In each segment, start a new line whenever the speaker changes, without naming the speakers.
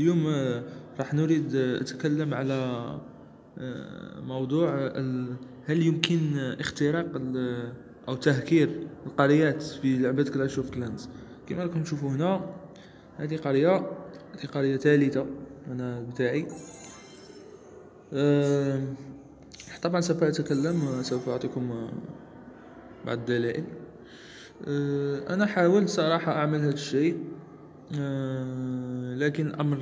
اليوم آه، راح نريد آه، أتكلم على آه، موضوع هل يمكن اختراق أو تهكير القريات في لعبة كلاش اوف كلانس كما راكم تشوفوا هنا هذه قرية هذه قرية ثالثة أنا بتاعي. طبعا سوف أتكلم سوف أعطيكم آه، بعض الدلائل. آه، أنا حاولت صراحة أعمل هذا الشيء. آه، لكن الأمر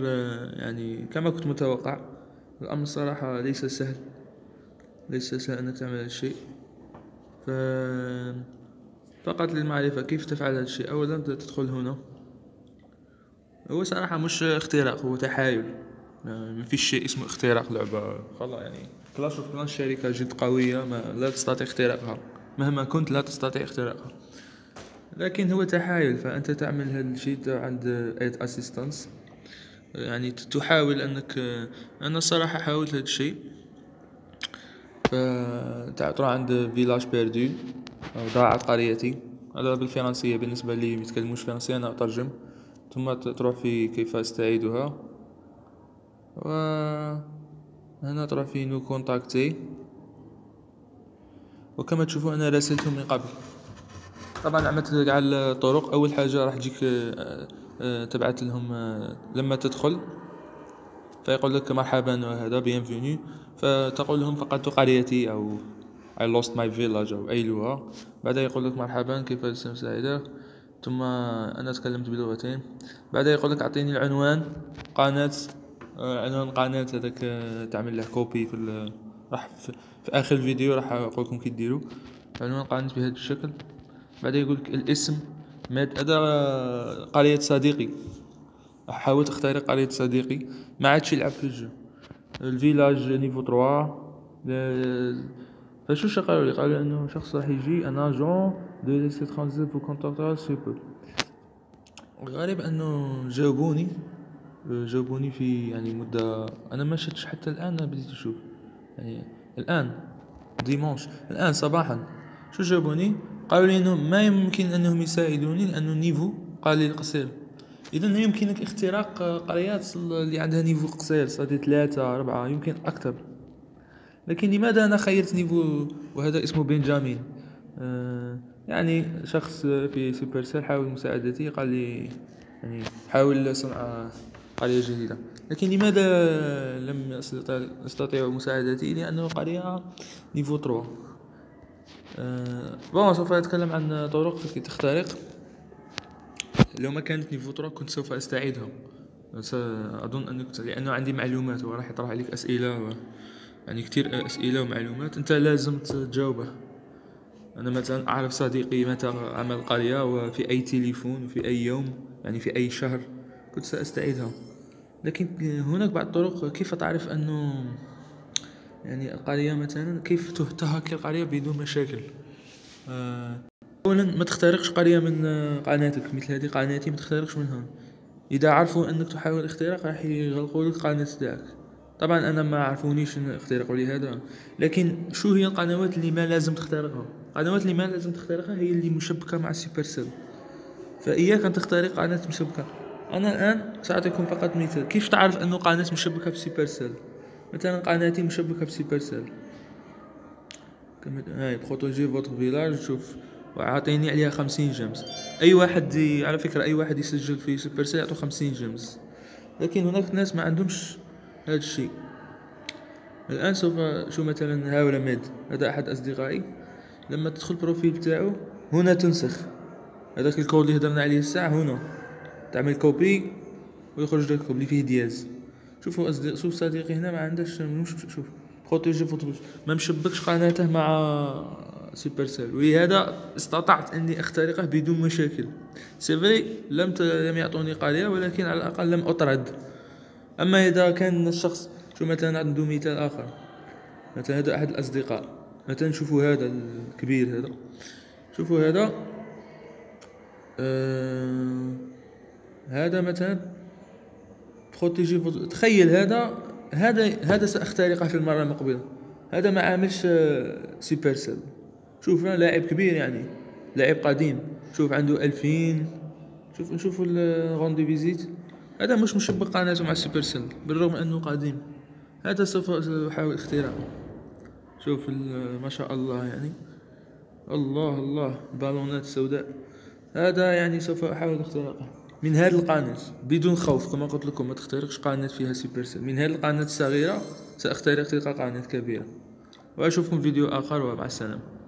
يعني كما كنت متوقع الأمر صراحة ليس سهل. ليس سهل أنك تعمل الشيء. ف فقط للمعرفة كيف تفعل هذا الشيء؟ أولا تدخل هنا. هو صراحة مش اختراق هو تحايل. ما فيش شيء اسمه اختراق لعبة. خلاص يعني كلاش اوف كلانس شركة جد قوية ما لا تستطيع اختراقها. مهما كنت لا تستطيع اختراقها. لكن هو تحايل فأنت تعمل هذا الشيء عند aide assistance يعني تحاول أنك أنا الصراحة حاولت هذا الشيء. فتروح عند village perdu أو ضاعت قريتي. هذا بالفرنسية بالنسبة لي يتكلموش فرنسية أنا أترجم. ثم تروح في كيف أستعيدها. و هنا تروح في nous contacter. وكما تشوفوا أنا راسلتهم من قبل. طبعا عملت كاع الطرق. أول حاجة راح تجيك آه، تبعت لهم آه، لما تدخل. فيقول لك مرحبا وهذا bienvenue فتقول لهم فقدت قريتي أو I lost my village أو أي لغة. بعدها يقول لك مرحبا كيف المساعدة ثم أنا تكلمت بلغتين. بعدها يقول لك أعطيني العنوان. قناة آه، عنوان قناة هذاك آه، تعمل له copie في راح في, آخر الفيديو راح أقول لكم كي ديروا. عنوان قناة بهذا الشكل. بعدين يقول لك الاسم. هذا قرية صديقي. حاولت اخترق قرية صديقي. ما عادش يلعب في ال jeu. ال village niveau 3 ل- فشو شو قالوا لي؟ قالوا إنه شخص راح يجي un agent de l'assistance vous contactera sous peu. الغريب إنه جاوبوني جاوبوني في يعني مدة أنا ما شفتش حتى الآن بديت أشوف يعني الآن dimanche. الآن صباحا. شو جاوبوني قالوا لي إنه ما يمكن أنهم يساعدوني لأنه ال niveau لي قصير. اذا يمكنك اختراق قريات اللي عندها niveau قصير صدي ثلاثة أربعة يمكن أكثر. لكن لماذا أنا خيرت niveau؟ وهذا اسمه بنجامين. آه يعني شخص في سوبر سيل حاول مساعدتي قال لي يعني حاول صنع قرية جديدة. لكن لماذا لم يستطيعوا مساعدتي؟ لأنه قرية niveau 3 آه، bon سوف أتكلم عن طرق كي تخترق. لو ما كانت niveau 3 كنت سوف أستعيدها. بس أظن أنك لأنه عندي معلومات وراح يطرح عليك أسئلة و... يعني كتير أسئلة ومعلومات. أنت لازم تجاوبه. أنا مثلا أعرف صديقي متى عمل قرية وفي أي تليفون وفي أي يوم يعني في أي شهر. كنت سأستعيدها. لكن هناك بعض الطرق كيف تعرف أنه يعني القرية مثلا كيف ته- تهكر القرية بدون مشاكل؟ اولا ما تخترقش قرية من آه، قناتك مثل هذه قناتي ما تخترقش منها. إذا عرفوا أنك تحاول الاختراق راح يغلقوا لك القناة تاعك طبعا أنا ما عرفونيش اخترقوا لي هذا لكن شو هي القنوات اللي ما لازم تخترقها؟ القنوات اللي ما لازم تخترقها هي اللي مشبكة مع ال Supercell فإياك أن تخترق قناة مشبكة. أنا الآن سأعطيكم فقط مثال. كيف تعرف أنه قناة مشبكة ب Supercell مثلا قناتي مشبكة ب Supercell هاي protégez votre village شوف وعاطيني عليها خمسين gems أي واحد. على فكرة أي واحد يسجل في Supercell يعطوه خمسين جيمس لكن هناك ناس ما عندهمش هذا الشيء. الآن سوف شو مثلا هاولا ميد هذا أحد أصدقائي. لما تدخل ال profil بتاعه هنا تنسخ. هذاك الكود اللي هدرنا عليه الساعة هنا. تعمل copier ويخرج لك اللي فيه dièse. شوفوا أصدق... شوف صديقي هنا ما عندهش شوف. protégez votre ما مشبكش قناته مع Supercell ولهذا استطعت أني أخترقه بدون مشاكل. سي لم ت... لم يعطوني قرية ولكن على الأقل لم أطرد. أما إذا كان الشخص شو مثلا عنده مثال آخر. مثلا هذا أحد الأصدقاء. مثلا شوفوا هذا الكبير هذا. شوفوا هذا. آه هذا مثلا. protégez تخيل هذا. هذا هذا سأخترقه في المرة المقبلة. هذا ما عاملش آه، Supercell شوف لاعب كبير يعني لاعب قديم. شوف عنده ألفين. شوف نشوفوا ال rendez visite. هذا مش مشبك قناته مع Supercell بالرغم أنه قديم. هذا سوف احاول اختراقه شوف ما شاء الله يعني. الله الله. بالونات سوداء. هذا يعني سوف أحاول اختراقه. من هذه القناة بدون خوف كما قلت لكم ما تخترقش قناة فيها Supercell من هذه القناة الصغيرة سأخترق تلك قناة كبيرة وأشوفكم فيديو آخر ومع السلامة.